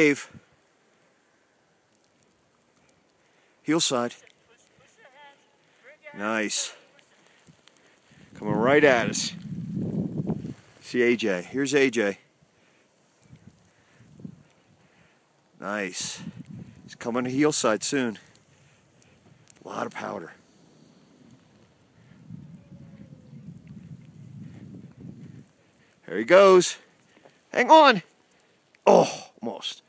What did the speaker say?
Dave. Heel side. Nice. Coming right at us. See AJ. Here's AJ. Nice. He's coming to heel side soon. A lot of powder. There he goes. Hang on. Oh, almost.